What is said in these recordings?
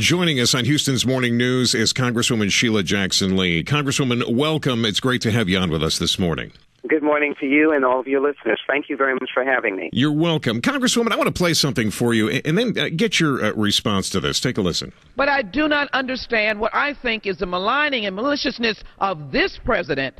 Joining us on Houston's Morning News is Congresswoman Sheila Jackson Lee. Congresswoman, welcome. It's great to have you on with us this morning. Good morning to you and all of your listeners. Thank you very much for having me. You're welcome. Congresswoman, I want to play something for you and then uh, get your uh, response to this. Take a listen. But I do not understand what I think is the maligning and maliciousness of this president.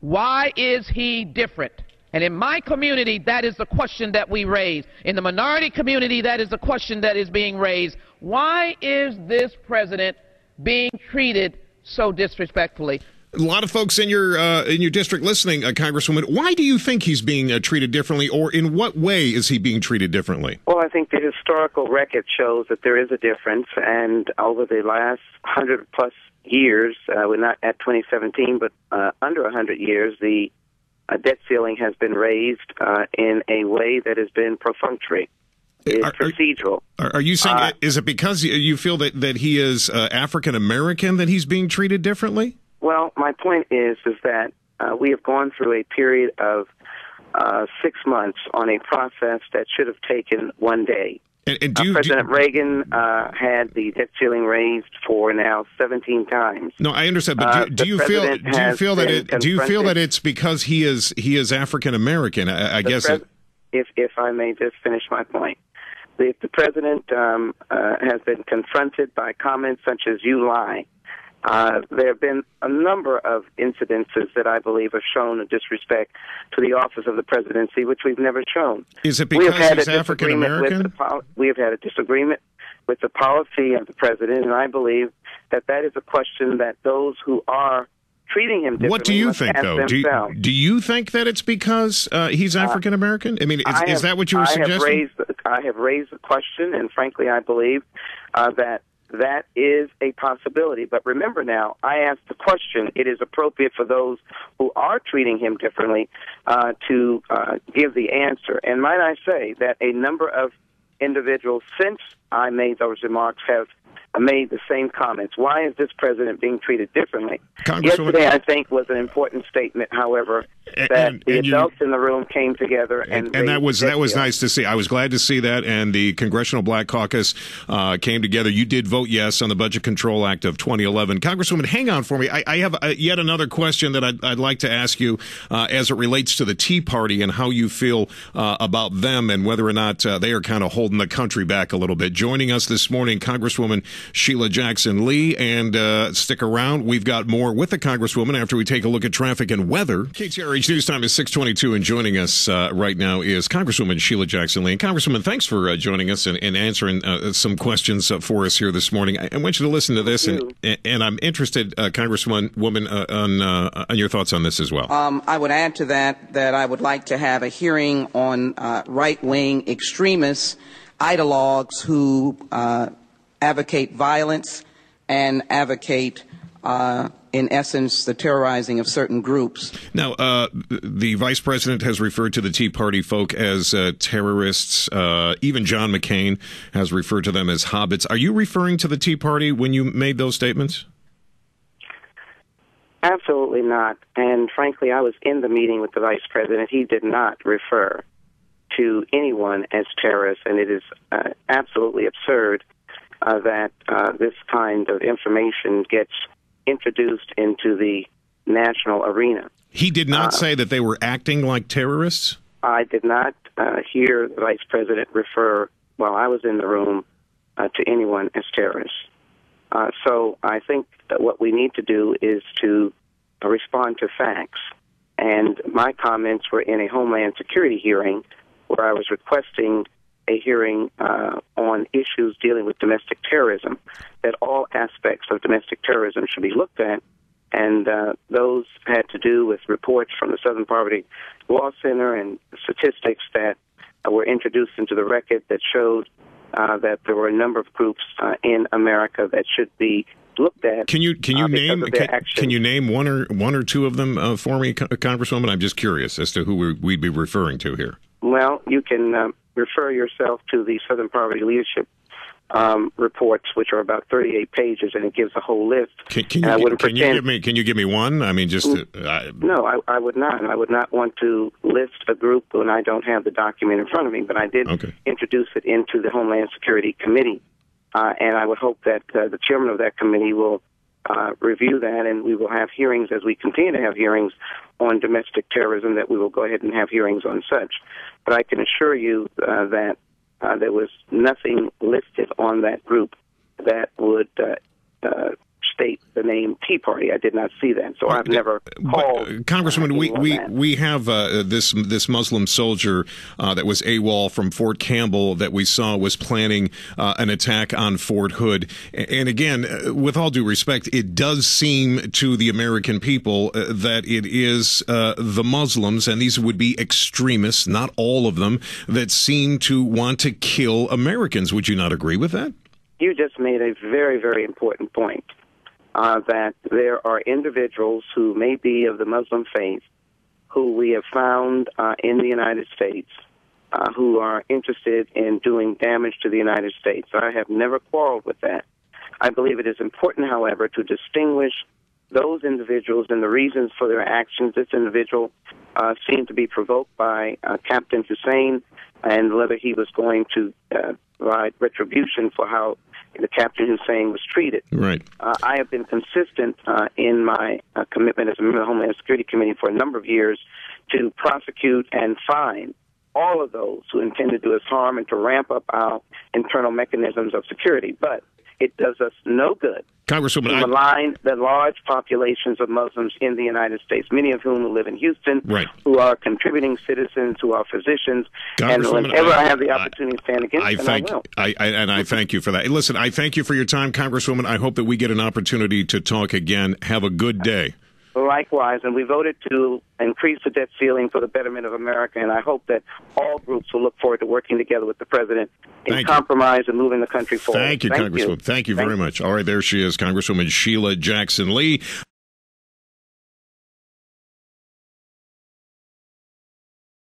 Why is he different? And in my community, that is the question that we raise. In the minority community, that is the question that is being raised. Why is this president being treated so disrespectfully? A lot of folks in your uh, in your district listening, uh, Congresswoman. Why do you think he's being uh, treated differently, or in what way is he being treated differently? Well, I think the historical record shows that there is a difference, and over the last hundred plus years, uh, we're not at 2017, but uh, under 100 years, the uh, debt ceiling has been raised uh, in a way that has been perfunctory. It's Are- procedural. Are, are you saying Uh, is it because you- you feel that that he is uh, African American that he's being treated differently? Well, my point is is that uh, we have gone through a period of uh, six months on a process that should have taken one day. And, and Uh, do, do President Reagan uh, had the debt ceiling raised for now 17 times. no, I understand, but Uh, do, do you feel do you feel that it do you feel that it's because he is he is African American? I, I guess. pres- it, if if I may just finish my point, if the president um, uh, has been confronted by comments such as "you lie," uh, there have been a number of incidences that I believe have shown a disrespect to the office of the presidency, which we've never shown. is it we have because had he's African disagreement with the American? we have had a disagreement with the policy of the president, and I believe that that is a question that those who are treating him differently What do you think, though? Do you, do you think that it's because uh, he's African American? I mean, is, I is that what you were I suggesting? Have raised, I have raised the question, and frankly, I believe uh, that that is a possibility. But remember now, I asked the question. It is appropriate for those who are treating him differently uh, to uh, give the answer. And might I say that a number of individuals since I made those remarks have made the same comments. Why is this president being treated differently? Congresswoman- Yesterday, I think, was an important statement, however, And- that and- the and you- adults in the room came together and, and, and that was that was nice to see. I was glad to see that, and the Congressional Black Caucus uh, came together. You did vote yes on the Budget Control Act of 2011, Congresswoman. Hang on for me. I, I have uh, yet another question that I'd, I'd like to ask you uh, as it relates to the Tea Party and how you feel uh, about them and whether or not uh, they are kind of holding the country back a little bit. Joining us this morning, Congresswoman Sheila Jackson Lee, and uh, stick around. We've got more with the Congresswoman after we take a look at traffic and weather. KTRH News Time is 622, and joining us uh, right now is Congresswoman Sheila Jackson Lee. And Congresswoman, thanks for uh, joining us and, and answering uh, some questions uh, for us here this morning. I, I want you to listen to this, and, and I'm interested, uh, Congresswoman, woman, uh, on, uh, on your thoughts on this as well. Um, I would add to that that I would like to have a hearing on uh, right wing extremists, ideologues who uh, advocate violence and advocate, uh, in essence, the terrorizing of certain groups. Now, uh, the vice president has referred to the Tea Party folk as uh, terrorists. Uh, even John McCain has referred to them as hobbits. Are you referring to the Tea Party when you made those statements? Absolutely not. And frankly, I was in the meeting with the vice president. He did not refer to anyone as terrorists, and it is uh, absolutely absurd uh, that uh, this kind of information gets introduced into the national arena. He did not say that they were acting like terrorists. I did not uh, hear the vice president refer, while I was in the room, uh, to anyone as terrorists. Uh, so I think that what we need to do is to uh, respond to facts. And my comments were in a Homeland Security hearing where I was requesting a hearing uh, on issues dealing with domestic terrorism, that all aspects of domestic terrorism should be looked at. And uh, those had to do with reports from the Southern Poverty Law Center and statistics that uh, were introduced into the record that showed uh, that there were a number of groups uh, in America that should be looked at. Can you can you uh, name can, can you name one or one or two of them uh, for me, Congresswoman? I'm just curious as to who we- we'd be referring to here. Well, you can um, refer yourself to the Southern Poverty Leadership um, reports, which are about 38 pages, and it gives a whole list. Can, can you can you give me can you give me one? I mean, just uh, I, No, I, I would not. I would not want to list a group when I don't have the document in front of me, but I did Okay. introduce it into the Homeland Security Committee. Uh, and I would hope that uh, the chairman of that committee will uh, review that, and we will have hearings as we continue to have hearings on domestic terrorism. That we will go ahead and have hearings on such. But I can assure you uh, that uh, there was nothing listed on that group that would uh, uh, state the name Tea Party. I did not see that, so I've never called. But, uh, Congresswoman, we we, we have uh, this this Muslim soldier uh, that was AWOL from Fort Campbell that we saw was planning uh, an attack on Fort Hood. And again, uh, with all due respect, it does seem to the American people uh, that it is the Muslims, and these would be extremists, not all of them, that seem to want to kill Americans. Would you not agree with that? You just made a very, very important point uh, that there are individuals who may be of the Muslim faith who we have found uh, in the United States uh, who are interested in doing damage to the United States. I have never quarreled with that. I believe it is important, however, to distinguish those individuals and the reasons for their actions. This individual uh, seemed to be provoked by uh, Captain Hussein and whether he was going to uh, provide retribution for how the Captain Hussein was treated. Right. Uh, I have been consistent uh, in my uh, commitment as a member of the Homeland Security Committee for a number of years to prosecute and fine all of those who intend to do us harm and to ramp up our internal mechanisms of security. But it does us no good Congresswoman, to malign the large populations of Muslims in the United States, many of whom live in Houston, right. who are contributing citizens, who are physicians. And whenever I, I, have the opportunity to stand against I them, thank, I will. I, I, and I thank you for that. Listen, I thank you for your time, Congresswoman. I hope that we get an opportunity to talk again. Have a good day. Likewise, and we voted to increase the debt ceiling for the betterment of America, and I hope that all groups will look forward to working together with the president in Thank compromise you. and moving the country forward. Thank you, Thank Congresswoman. You. Thank you Thank very much. All right, there she is, Congresswoman Sheila Jackson Lee.